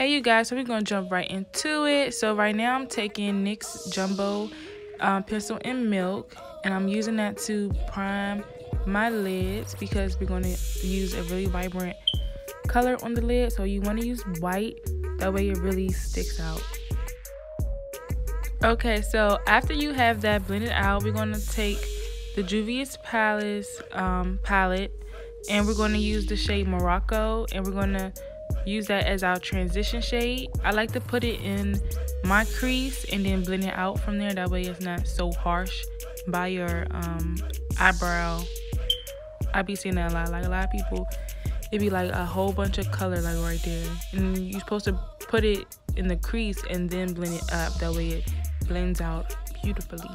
Hey you guys, so we're gonna jump right into it. So right now I'm taking NYX Jumbo um, Pencil in Milk and I'm using that to prime my lids because we're gonna use a really vibrant color on the lid. So you wanna use white, that way it really sticks out. Okay, so after you have that blended out, we're gonna take the Juvia's Place um, palette and we're gonna use the shade Morocco and we're gonna use that as our transition shade. I like to put it in my crease and then blend it out from there. That way it's not so harsh by your um, eyebrow. I be seeing that a lot. Like a lot of people, it be like a whole bunch of color like right there. And you're supposed to put it in the crease and then blend it up. That way it blends out beautifully.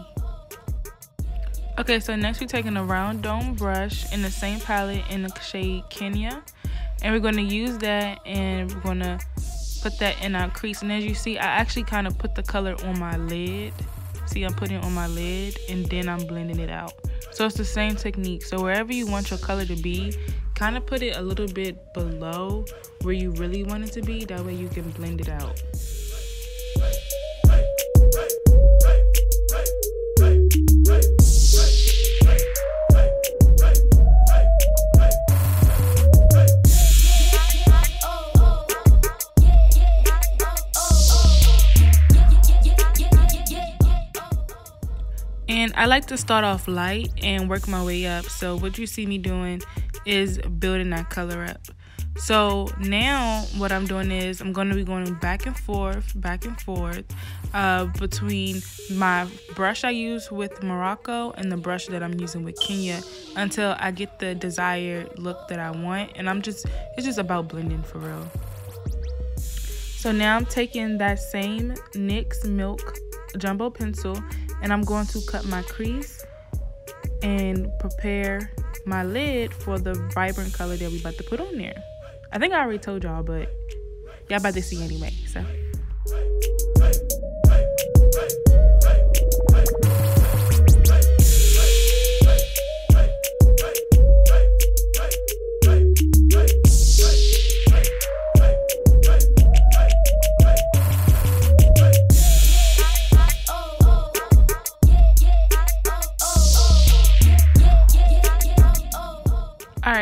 Okay, so next we're taking a round dome brush in the same palette in the shade Kenya and we're going to use that and we're going to put that in our crease. And as you see I actually kind of put the color on my lid. See I'm putting it on my lid and then I'm blending it out. So it's the same technique. So wherever you want your color to be kind of put it a little bit below where you really want it to be. That way you can blend it out I like to start off light and work my way up. So what you see me doing is building that color up. So now what I'm doing is I'm going to be going back and forth, back and forth uh, between my brush I use with Morocco and the brush that I'm using with Kenya until I get the desired look that I want. And I'm just, it's just about blending for real. So now I'm taking that same NYX Milk Jumbo Pencil and I'm going to cut my crease and prepare my lid for the vibrant color that we about to put on there. I think I already told y'all, but y'all about to see anyway, so.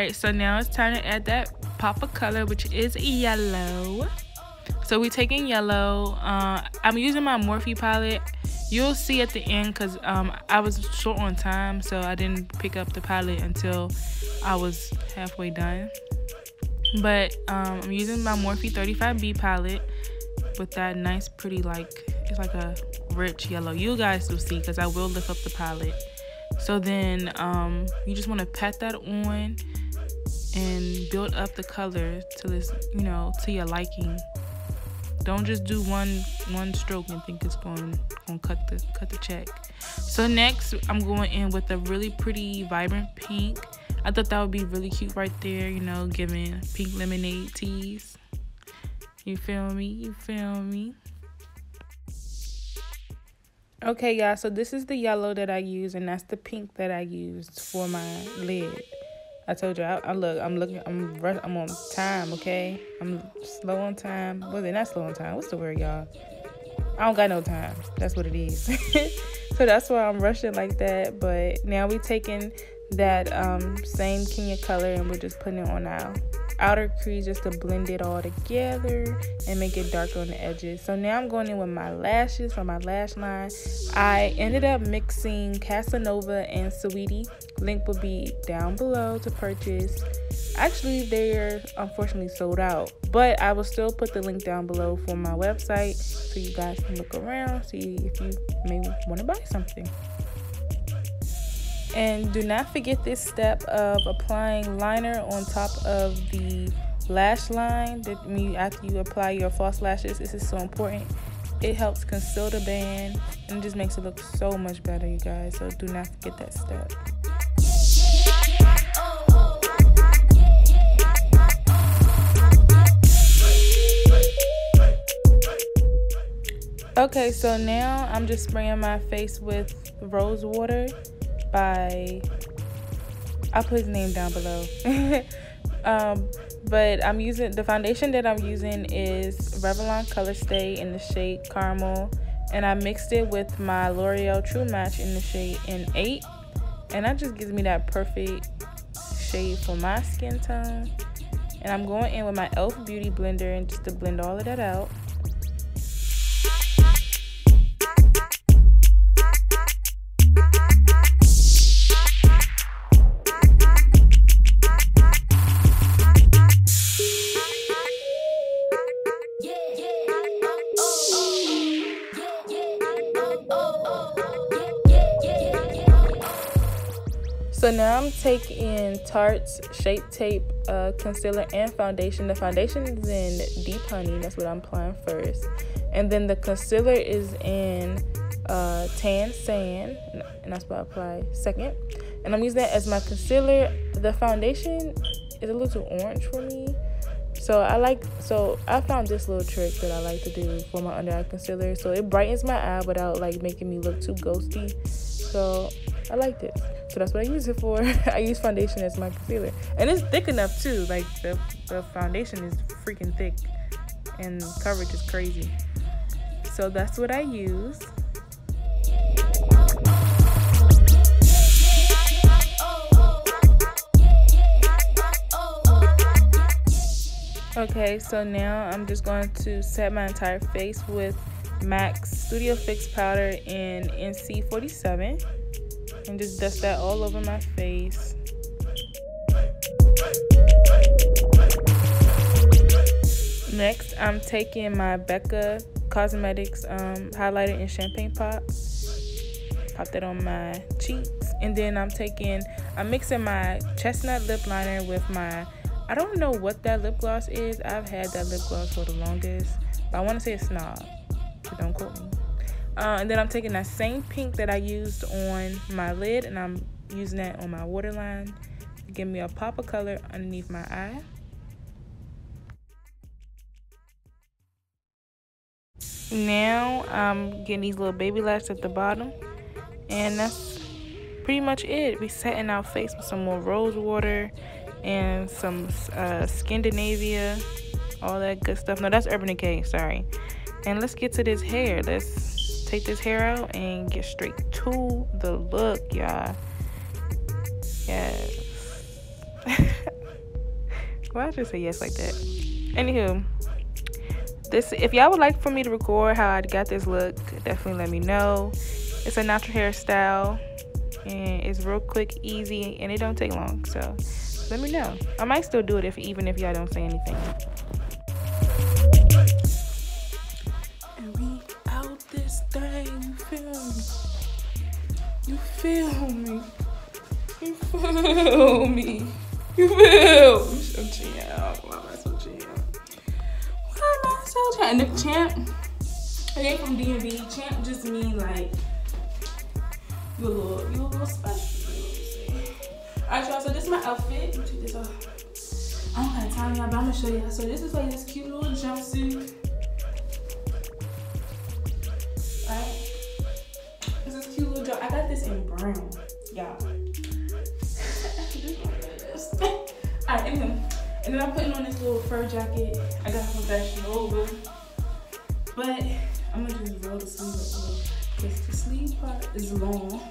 Alright, so now it's time to add that pop of color, which is yellow. So we're taking yellow. Uh, I'm using my Morphe palette. You'll see at the end because um, I was short on time, so I didn't pick up the palette until I was halfway done. But um, I'm using my Morphe 35B palette with that nice, pretty, like, it's like a rich yellow. You guys will see because I will lift up the palette. So then um, you just want to pat that on and build up the color to this, you know, to your liking. Don't just do one one stroke and think it's going going to cut the cut the check. So next, I'm going in with a really pretty vibrant pink. I thought that would be really cute right there, you know, giving pink lemonade teas. You feel me? You feel me? Okay, y'all, so this is the yellow that I use, and that's the pink that I used for my lid. I told you, I, I look, I'm looking, I'm, I'm on time, okay? I'm slow on time. Was it not slow on time? What's the word, y'all? I don't got no time. That's what it is. so that's why I'm rushing like that. But now we taking that um, same Kenya color and we're just putting it on our outer crease just to blend it all together and make it darker on the edges. So now I'm going in with my lashes for my lash line. I ended up mixing Casanova and Sweetie. Link will be down below to purchase. Actually, they're unfortunately sold out, but I will still put the link down below for my website so you guys can look around, see if you may want to buy something. And do not forget this step of applying liner on top of the lash line that after you apply your false lashes. This is so important. It helps conceal the band and it just makes it look so much better, you guys. So do not forget that step. Okay, so now I'm just spraying my face with rose water by I'll put his name down below. um, but I'm using the foundation that I'm using is Revlon Color Stay in the shade Caramel, and I mixed it with my L'Oreal True Match in the shade N8, and that just gives me that perfect shade for my skin tone. And I'm going in with my e.l.f. Beauty Blender and just to blend all of that out. So now I'm taking Tarte's Shape Tape uh, Concealer and Foundation. The foundation is in Deep Honey. That's what I'm applying first. And then the concealer is in uh, Tan Sand. And that's what I apply second. And I'm using that as my concealer. The foundation is a little too orange for me. So I like, so I found this little trick that I like to do for my under eye concealer. So it brightens my eye without like making me look too ghosty. So I like this. So that's what I use it for. I use foundation as my concealer. And it's thick enough too. Like the, the foundation is freaking thick and coverage is crazy. So that's what I use. Okay, so now I'm just going to set my entire face with MAC Studio Fix powder in NC47 and just dust that all over my face. Next, I'm taking my Becca Cosmetics um, highlighter in Champagne Pop. Pop that on my cheeks. And then I'm taking, I'm mixing my chestnut lip liner with my, I don't know what that lip gloss is. I've had that lip gloss for the longest. But I want to say it's Snob. So don't quote me. Uh, and then I'm taking that same pink that I used on my lid and I'm using that on my waterline give me a pop of color underneath my eye. Now I'm getting these little baby lashes at the bottom and that's pretty much it. We setting our face with some more rose water and some uh, Skindinavia, all that good stuff. No, that's Urban Decay, sorry. And let's get to this hair. Let's take this hair out and get straight to the look, y'all. Yes. Why I just say yes like that? Anywho, this if y'all would like for me to record how I got this look, definitely let me know. It's a natural hairstyle and it's real quick, easy, and it don't take long. So let me know. I might still do it if even if y'all don't say anything. Feel me. You feel me. You feel me. So champ. Why am I so champ? Why am I so champ? Champ, it ain't from DMV. Champ just mean like you a little, you a little special. Alright, y'all. So this is my outfit. Let me take this off. I don't have time, y'all, but I'm gonna show y'all. So this is like this cute little jumpsuit. Right? I brown, y'all. Alright, anyway. And then I'm putting on this little fur jacket. I got some Fashion Nova. But I'm gonna just roll the sleeve. Because the sleeve part is long.